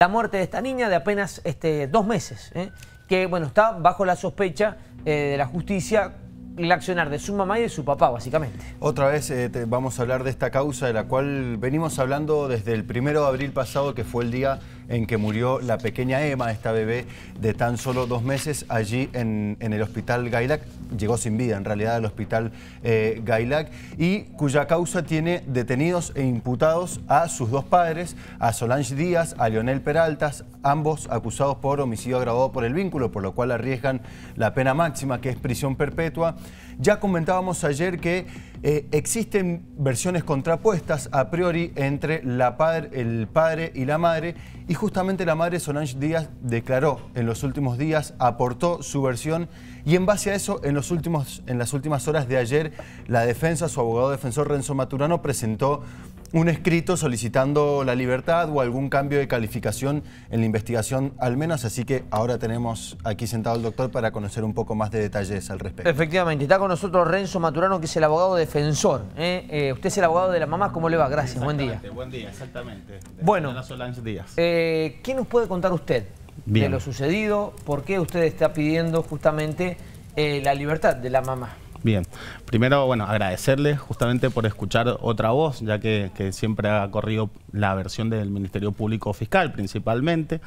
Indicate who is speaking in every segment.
Speaker 1: la muerte de esta niña de apenas este, dos meses, ¿eh? que bueno, está bajo la sospecha eh, de la justicia el accionar de su mamá y de su papá, básicamente.
Speaker 2: Otra vez eh, vamos a hablar de esta causa de la cual venimos hablando desde el primero de abril pasado, que fue el día en que murió la pequeña Emma, esta bebé de tan solo dos meses, allí en, el hospital Gailac. Llegó sin vida, en realidad, al hospital eh, Gailac, y cuya causa tiene detenidos e imputados a sus dos padres, a Solange Díaz, a Leonel Peraltas, ambos acusados por homicidio agravado por el vínculo, por lo cual arriesgan la pena máxima, que es prisión perpetua. Ya comentábamos ayer que eh, existen versiones contrapuestas a priori entre la padre, el padre y la madre y justamente la madre Solange Díaz declaró en los últimos días, aportó su versión y en base a eso en, los últimos, en las últimas horas de ayer la defensa, su abogado defensor Renzo Maturano presentó un escrito solicitando la libertad o algún cambio de calificación en la investigación al menos, así que ahora tenemos aquí sentado el doctor para conocer un poco más de detalles al respecto.
Speaker 1: Efectivamente, está con nosotros Renzo Maturano, que es el abogado defensor. ¿eh? Eh, usted es el abogado de la mamá, ¿cómo le va? Gracias, buen día.
Speaker 3: Buen día, exactamente.
Speaker 1: bueno, eh, ¿qué nos puede contar usted de lo sucedido? ¿Por qué usted está pidiendo justamente la libertad de la mamá?
Speaker 3: Bien, primero, bueno, agradecerle justamente por escuchar otra voz, ya que, siempre ha corrido la versión del Ministerio Público Fiscal principalmente.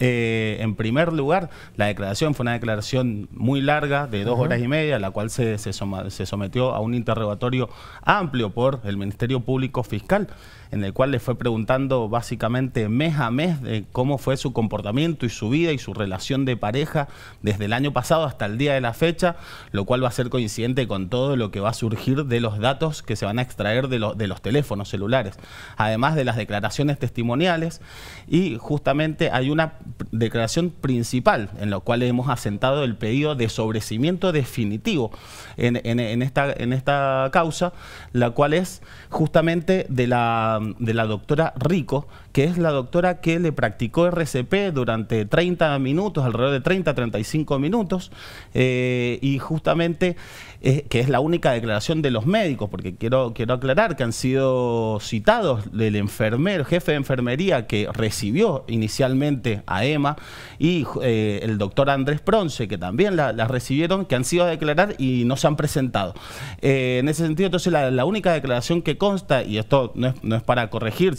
Speaker 3: Eh, en primer lugar, la declaración fue una declaración muy larga, de dos horas y media, la cual se, se, sometió a un interrogatorio amplio por el Ministerio Público Fiscal, en el cual le fue preguntando básicamente mes a mes de cómo fue su comportamiento y su vida y su relación de pareja desde el año pasado hasta el día de la fecha, lo cual va a ser coincidente con todo lo que va a surgir de los datos que se van a extraer de, de los teléfonos celulares, además de las declaraciones testimoniales. Y justamente hay una declaración principal en la cual hemos asentado el pedido de sobrecimiento definitivo en, esta, en esta causa, la cual es justamente de la, de la doctora Rico, que es la doctora que le practicó RCP durante 30 minutos, alrededor de 30 35 minutos, eh, y justamente eh, que es la única declaración de los médicos, porque quiero, quiero aclarar que han sido citados del enfermero, jefe de enfermería que recibió inicialmente a Emma y eh, el doctor Andrés Pronce, que también la, recibieron, que han sido a declarar y no se han presentado. en ese sentido, entonces la, única declaración que consta, y esto no es, no es para corregir,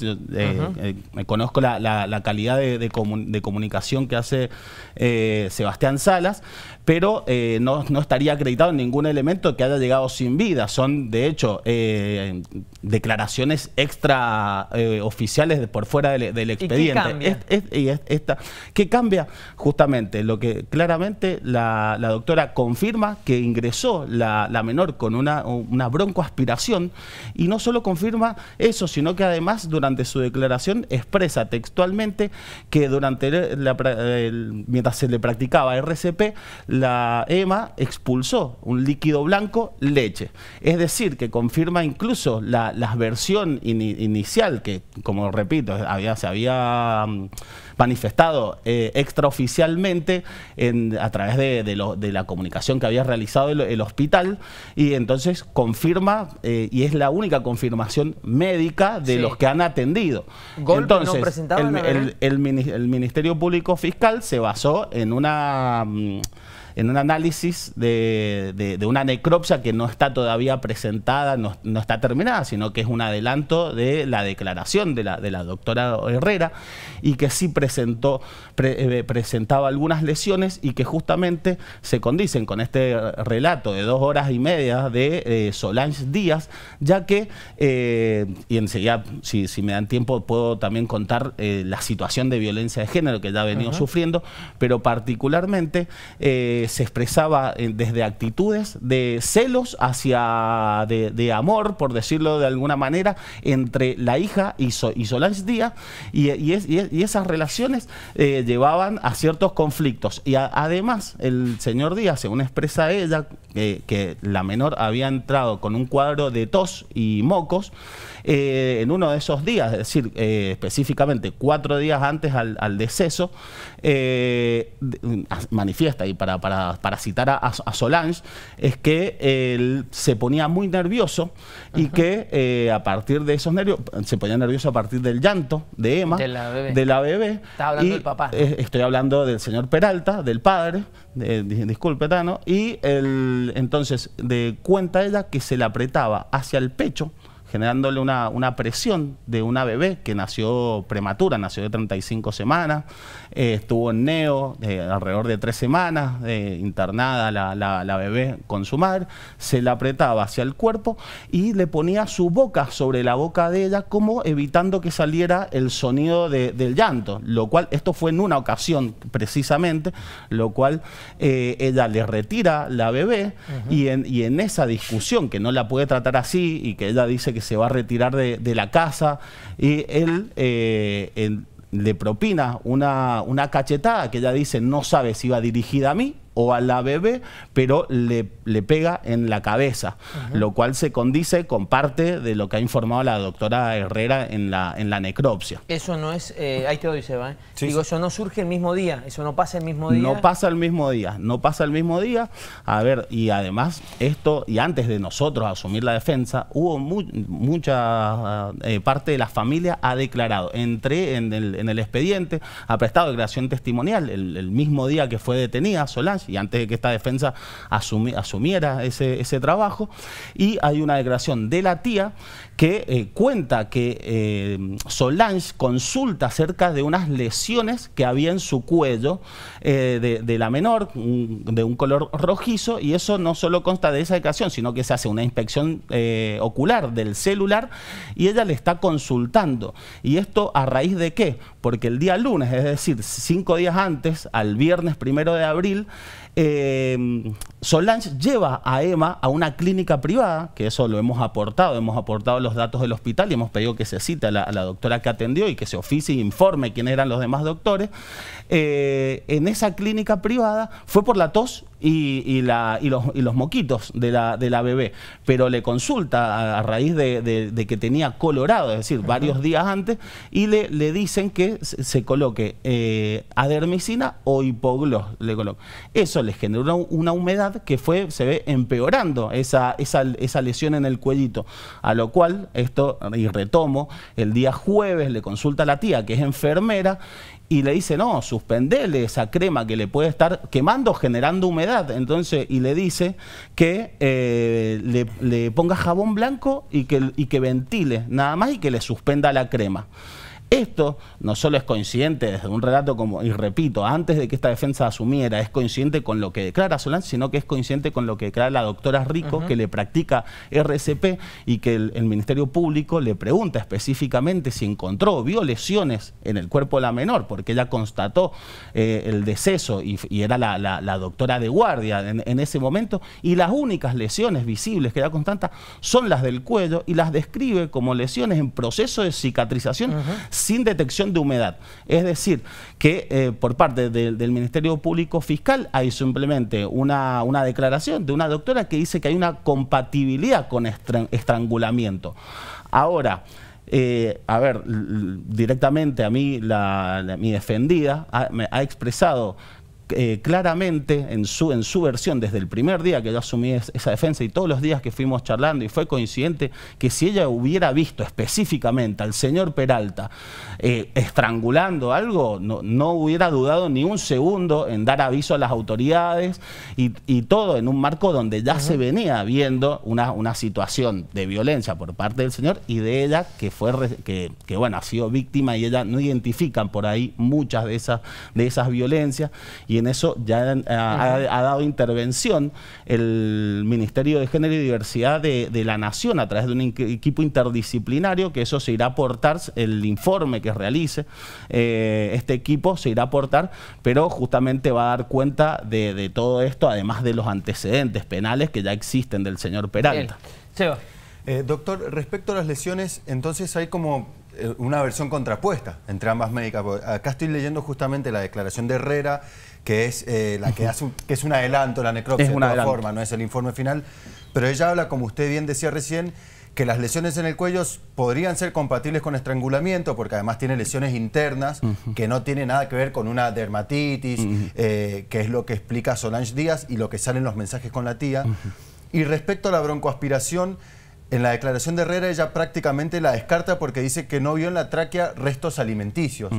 Speaker 3: me conozco la, calidad de, comunicación que hace eh, Sebastián Salas, pero eh, no, estaría acreditado en ningún elemento que haya llegado sin vida. Son, de hecho, eh, declaraciones extra oficiales por fuera del, expediente. ¿Qué cambia? Justamente lo que claramente la, doctora confirma que ingresó la, menor con una, una broncoaspiración y no solo confirma eso, sino que además durante su declaración expresa textualmente que durante mientras se le practicaba RCP, la EMA expulsó un líquido blanco, leche. Es decir, que confirma incluso la, versión inicial que, como repito, había, se había mm, manifestado eh, extraoficialmente a través de, la comunicación que había realizado el, hospital y entonces confirma eh, y es la única confirmación médica de los que han atendido. entonces, el, Ministerio Público Fiscal se basó en una... Mm, en un análisis de, una necropsia que no está todavía presentada, no, está terminada, sino que es un adelanto de la declaración de la, de la doctora Herrera y que sí presentó, eh, presentaba algunas lesiones y que justamente se condicen con este relato de dos horas y media de eh, Solange Díaz, ya que, eh, y enseguida, si, si, me dan tiempo, puedo también contar la situación de violencia de género que ya ha venido sufriendo, pero particularmente se expresaba desde actitudes de celos hacia, de, amor, por decirlo de alguna manera, entre la hija y, Solange Díaz, y, esas relaciones eh, llevaban a ciertos conflictos. Y además, el señor Díaz, según expresa ella, que la menor había entrado con un cuadro de tos y mocos, eh, en uno de esos días, es decir, eh, específicamente cuatro días antes al, deceso, manifiesta, y para, citar a, Solange, es que él se ponía muy nervioso y que eh, a partir de esos nervios, se ponía nervioso a partir del llanto de Emma,
Speaker 1: de la bebé.
Speaker 3: De la bebé
Speaker 1: hablando del papá.
Speaker 3: estoy hablando del señor Peralta, del padre, disculpe, Tano, y el, entonces de cuenta ella que se le apretaba hacia el pecho generándole una, una, presión de una bebé que nació prematura, nació de 35 semanas, eh, estuvo en neo eh, alrededor de tres semanas, eh, internada la, la, bebé con su madre, se la apretaba hacia el cuerpo y le ponía su boca sobre la boca de ella como evitando que saliera el sonido del llanto, lo cual, esto fue en una ocasión precisamente, lo cual ella le retira la bebé y, en, y en esa discusión que no la puede tratar así y que ella dice que se va a retirar de, la casa y él eh, le propina una, una cachetada que ella dice no sabe si va dirigida a mí o a la bebé, pero le, le pega en la cabeza, lo cual se condice con parte de lo que ha informado la doctora Herrera en la, en la necropsia.
Speaker 1: Eso no es, eh, ahí te doy, Seba, ¿eh? digo, eso no surge el mismo día, eso no pasa el mismo día.
Speaker 3: No pasa el mismo día, no pasa el mismo día. A ver, y además esto, y antes de nosotros asumir la defensa, hubo mucha eh, parte de la familia ha declarado, entré en el, en el expediente, ha prestado declaración testimonial el, el mismo día que fue detenida Solange, y antes de que esta defensa asumiera ese, trabajo. Y hay una declaración de la tía que eh, cuenta que eh, Solange consulta acerca de unas lesiones que había en su cuello eh, de, la menor, de un color rojizo, y eso no solo consta de esa declaración, sino que se hace una inspección ocular del celular y ella le está consultando. ¿Y esto a raíz de qué? Porque el día lunes, es decir, cinco días antes, al viernes primero de abril, eh, Solange lleva a Emma a una clínica privada, que eso lo hemos aportado, hemos aportado los datos del hospital y hemos pedido que se cite a la, doctora que atendió y que se oficie e informe quiénes eran los demás doctores. Eh, en esa clínica privada fue por la tos y, la, y, los, y los, moquitos de la, de la, bebé, pero le consulta a, raíz de, que tenía colorado, es decir, varios días antes, y le, le dicen que se, coloque eh, adermicina o hipoglós. Le Eso le generó una, humedad que fue, se ve empeorando esa, esa, esa lesión en el cuellito, a lo cual, esto, y retomo, el día jueves le consulta a la tía, que es enfermera, y le dice, no, suspendele esa crema que le puede estar quemando, generando humedad. Entonces, y le dice que eh, le, ponga jabón blanco y que, y que ventile, nada más, y que le suspenda la crema. Esto no solo es coincidente desde un relato como, y repito, antes de que esta defensa asumiera, es coincidente con lo que declara Solán, sino que es coincidente con lo que declara la doctora Rico, que le practica RCP y que el, Ministerio Público le pregunta específicamente si encontró o vio lesiones en el cuerpo de la menor, porque ella constató eh, el deceso y, era la, doctora de guardia en, ese momento, y las únicas lesiones visibles que ella constata son las del cuello y las describe como lesiones en proceso de cicatrización sin detección de humedad. Es decir, que eh, por parte del Ministerio Público Fiscal hay simplemente una, una, declaración de una doctora que dice que hay una compatibilidad con estrangulamiento. Ahora, eh, a ver, directamente a mí la, mi defendida me ha expresado eh, claramente en su, en su versión desde el primer día que yo asumí esa defensa y todos los días que fuimos charlando y fue coincidente que si ella hubiera visto específicamente al señor Peralta eh, estrangulando algo, no, no, hubiera dudado ni un segundo en dar aviso a las autoridades y, todo en un marco donde ya se venía viendo una, una situación de violencia por parte del señor y de ella que fue que, que bueno ha sido víctima y ella no identifican por ahí muchas de esas de esas violencias y en eso ya ha, dado intervención el Ministerio de Género y Diversidad de, la Nación a través de un equipo interdisciplinario, que eso se irá a aportar, el informe que realice eh, este equipo se irá a aportar, pero justamente va a dar cuenta de, todo esto, además de los antecedentes penales que ya existen del señor Peralta.
Speaker 2: Eh, doctor, respecto a las lesiones, entonces hay como eh, una versión contrapuesta entre ambas médicas. Acá estoy leyendo justamente la declaración de Herrera, que es eh, la que hace un, que es un adelanto, la necropsia de todas forma, no es el informe final, pero ella habla, como usted bien decía recién, que las lesiones en el cuello podrían ser compatibles con estrangulamiento, porque además tiene lesiones internas que no tienen nada que ver con una dermatitis, eh, que es lo que explica Solange Díaz y lo que salen los mensajes con la tía. Y respecto a la broncoaspiración, en la declaración de Herrera ella prácticamente la descarta porque dice que no vio en la tráquea restos alimenticios.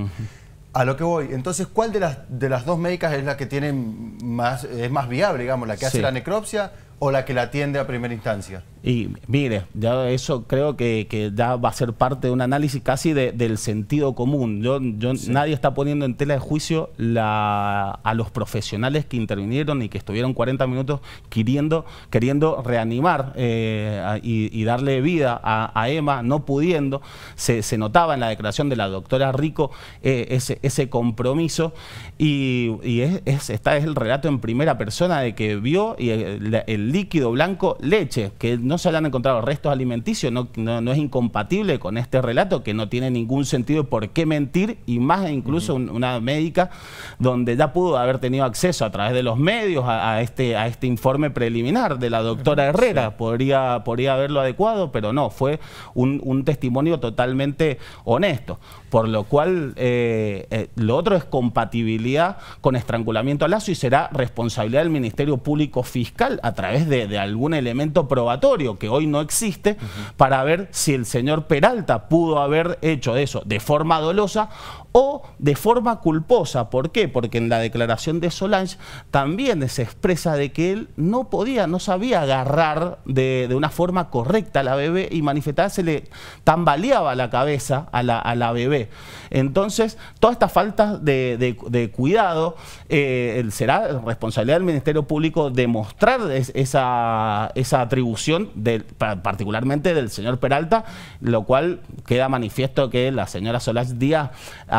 Speaker 2: A lo que voy, entonces, ¿cuál de las, de las dos médicas es la que tiene más, es más viable, digamos, la que hace la necropsia o la que la atiende a primera instancia?
Speaker 3: Y mire, ya eso creo que, ya va a ser parte de un análisis casi del sentido común. Yo, yo Nadie está poniendo en tela de juicio la, a los profesionales que intervinieron y que estuvieron 40 minutos queriendo, queriendo reanimar eh, y, darle vida a, Emma, no pudiendo. Se, notaba en la declaración de la doctora Rico eh, ese, ese compromiso y, es, esta es el relato en primera persona de que vio y el, el líquido blanco leche, que no se hayan encontrado restos alimenticios, no, no, es incompatible con este relato que no tiene ningún sentido por qué mentir y más incluso una médica donde ya pudo haber tenido acceso a través de los medios a, este, a este informe preliminar de la doctora Herrera. Podría, podría haberlo adecuado, pero no, fue un, testimonio totalmente honesto. Por lo cual, eh, eh, lo otro es compatibilidad con estrangulamiento a lazo y será responsabilidad del Ministerio Público Fiscal a través de, de algún elemento probatorio que hoy no existe, para ver si el señor Peralta pudo haber hecho eso de forma dolosa o de forma culposa. ¿Por qué? Porque en la declaración de Solange también se expresa de que él no podía, no sabía agarrar de, una forma correcta a la bebé y manifestarse le tambaleaba la cabeza a la, bebé. Entonces, toda esta falta de, cuidado eh, será responsabilidad del Ministerio Público demostrar esa, esa atribución, particularmente del señor Peralta, lo cual queda manifiesto que la señora Solange Díaz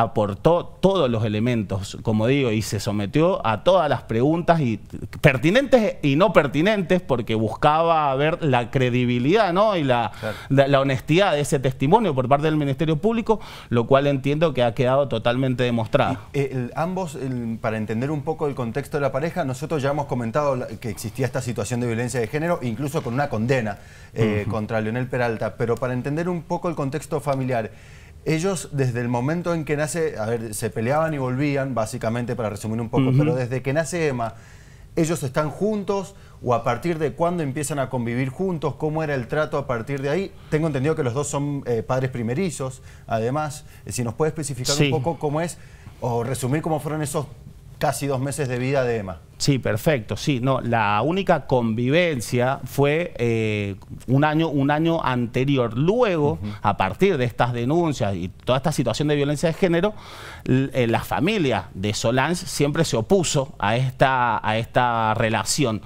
Speaker 3: aportó todos los elementos, como digo, y se sometió a todas las preguntas y, pertinentes y no pertinentes, porque buscaba ver la credibilidad ¿no? y la, la, honestidad de ese testimonio por parte del Ministerio Público, lo cual entiendo que ha quedado totalmente demostrado.
Speaker 2: Eh, ambos, para entender un poco el contexto de la pareja, nosotros ya hemos comentado que existía esta situación de violencia de género, incluso con una condena eh, contra Leonel Peralta, pero para entender un poco el contexto familiar, ellos desde el momento en que nace, a ver, se peleaban y volvían, básicamente para resumir un poco, pero desde que nace Emma, ellos están juntos o a partir de cuándo empiezan a convivir juntos, cómo era el trato a partir de ahí. Tengo entendido que los dos son eh, padres primerizos, además, eh, si nos puede especificar un poco cómo es o resumir cómo fueron esos casi dos meses de vida de Emma.
Speaker 3: Sí, perfecto. Sí, no, la única convivencia fue eh, un año, un año anterior. Luego, a partir de estas denuncias y toda esta situación de violencia de género, eh, la familia de Solange siempre se opuso a esta, a esta relación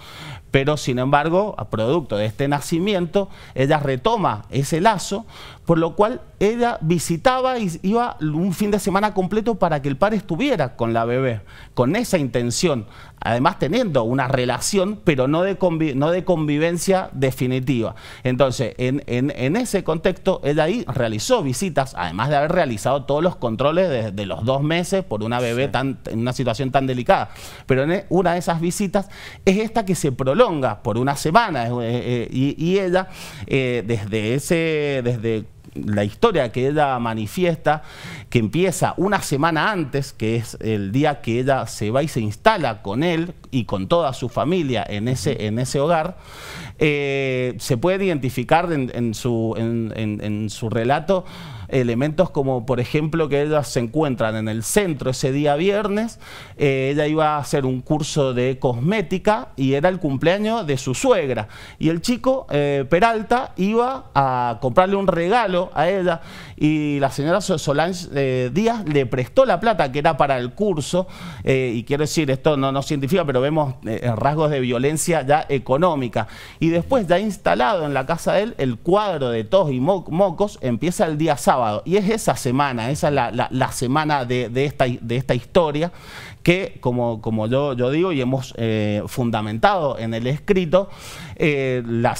Speaker 3: pero sin embargo, a producto de este nacimiento, ella retoma ese lazo, por lo cual ella visitaba y iba un fin de semana completo para que el padre estuviera con la bebé, con esa intención, además teniendo una relación, pero no de, no de convivencia definitiva. Entonces, en, en, ese contexto, ella ahí realizó visitas, además de haber realizado todos los controles de, los dos meses por una bebé tan, en una situación tan delicada. Pero en e, una de esas visitas es esta que se prolonga por una semana eh, eh, y, ella eh, desde ese, desde la historia que ella manifiesta, que empieza una semana antes, que es el día que ella se va y se instala con él y con toda su familia en ese, en ese hogar, se puede identificar en, su, en su relato elementos como por ejemplo que ellas se encuentran en el centro ese día viernes, eh, ella iba a hacer un curso de cosmética y era el cumpleaños de su suegra. Y el chico eh, Peralta iba a comprarle un regalo a ella y la señora Solange eh, Díaz le prestó la plata que era para el curso. Y quiero decir, esto no, no científica, pero vemos rasgos de violencia ya económica. Y después ya instalado en la casa de él el cuadro de tos y mocos empieza el día sábado y es esa semana, esa es la, semana de, esta, de esta historia que, como, como yo, yo digo y hemos eh, fundamentado en el escrito, eh, la,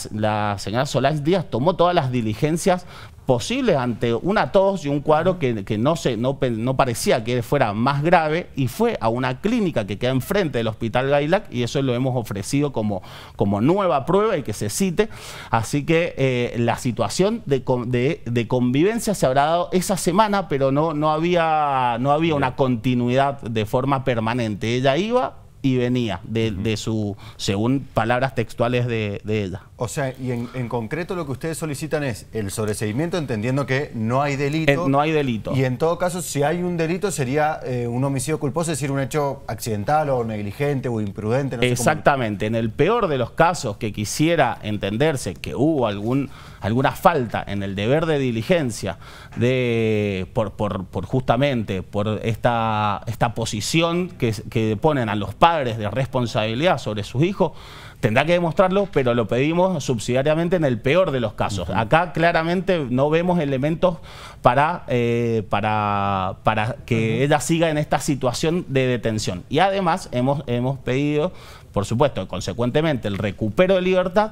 Speaker 3: señora Solange Díaz tomó todas las diligencias posibles ante una tos y un cuadro que, que no, se, no, no, parecía que fuera más grave y fue a una clínica que queda enfrente del hospital Gailac y eso lo hemos ofrecido como, como nueva prueba y que se cite. Así que eh, la situación de, de, de, convivencia se habrá dado esa semana, pero no, no, había, no había una continuidad de forma permanente. Ella iba, y venía de, su, según palabras textuales de, ella.
Speaker 2: O sea, y en, concreto lo que ustedes solicitan es el sobreseimiento, entendiendo que no hay delito.
Speaker 3: no hay delito.
Speaker 2: Y en todo caso, si hay un delito, sería eh, un homicidio culposo, es decir, un hecho accidental o negligente o imprudente.
Speaker 3: Exactamente. En el peor de los casos que quisiera entenderse que hubo algún, alguna falta en el deber de diligencia de, por, por, justamente por esta, esta posición que, que ponen a los padres de responsabilidad sobre sus hijos, tendrá que demostrarlo, pero lo pedimos subsidiariamente en el peor de los casos. Acá claramente no vemos elementos para, eh, para, para que ella siga en esta situación de detención. Y además hemos, hemos pedido por supuesto, consecuentemente el recupero de libertad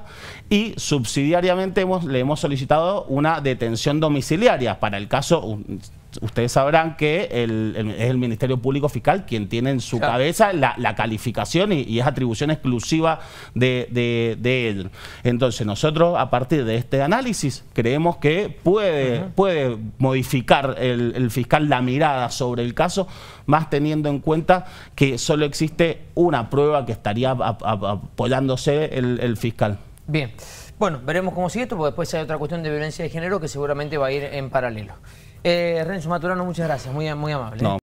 Speaker 3: y subsidiariamente hemos, le hemos solicitado una detención domiciliaria para el caso, ustedes sabrán que es el Ministerio Público Fiscal quien tiene en su cabeza la, calificación y, es atribución exclusiva de, de, él. Entonces nosotros a partir de este análisis creemos que puede, puede modificar el, fiscal la mirada sobre el caso, más teniendo en cuenta que solo existe una prueba que estaría apoyándose el, el fiscal.
Speaker 1: Bien. Bueno, veremos cómo sigue esto, porque después hay otra cuestión de violencia de género que seguramente va a ir en paralelo. Eh, Renzo Maturano, muchas gracias, muy, muy amable.